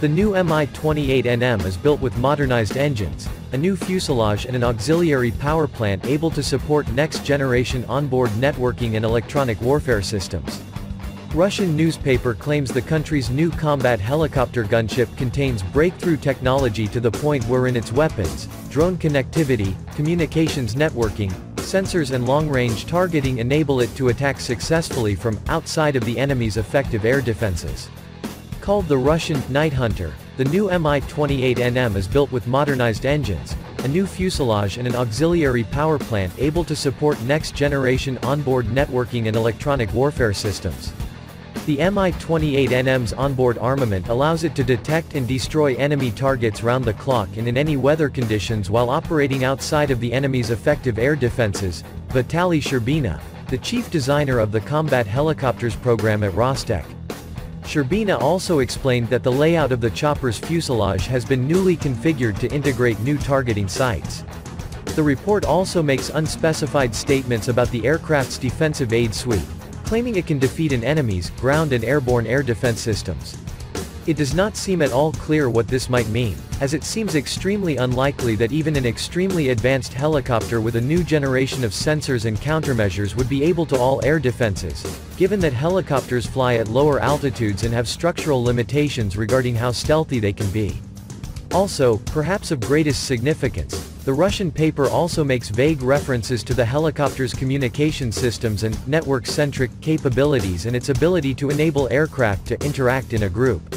The new Mi-28NM is built with modernized engines, a new fuselage and an auxiliary power plant able to support next-generation onboard networking and electronic warfare systems. Russian newspaper claims the country's new combat helicopter gunship contains breakthrough technology to the point wherein its weapons, drone connectivity, communications networking, sensors and long-range targeting enable it to attack successfully from outside of the enemy's effective air defenses. Called the Russian Night Hunter, the new Mi-28NM is built with modernized engines, a new fuselage and an auxiliary power plant able to support next-generation onboard networking and electronic warfare systems. The Mi-28NM's onboard armament allows it to detect and destroy enemy targets round the clock and in any weather conditions while operating outside of the enemy's effective air defenses, Vitaly Shcherbina, the chief designer of the combat helicopters program at Rostec. Shcherbina also explained that the layout of the chopper's fuselage has been newly configured to integrate new targeting sights. The report also makes unspecified statements about the aircraft's defensive aid suite, claiming it can defeat an enemy's ground and airborne air defense systems. It does not seem at all clear what this might mean, as it seems extremely unlikely that even an extremely advanced helicopter with a new generation of sensors and countermeasures would be able to all air defenses, given that helicopters fly at lower altitudes and have structural limitations regarding how stealthy they can be. Also, perhaps of greatest significance, the Russian paper also makes vague references to the helicopter's communication systems and network-centric capabilities and its ability to enable aircraft to interact in a group.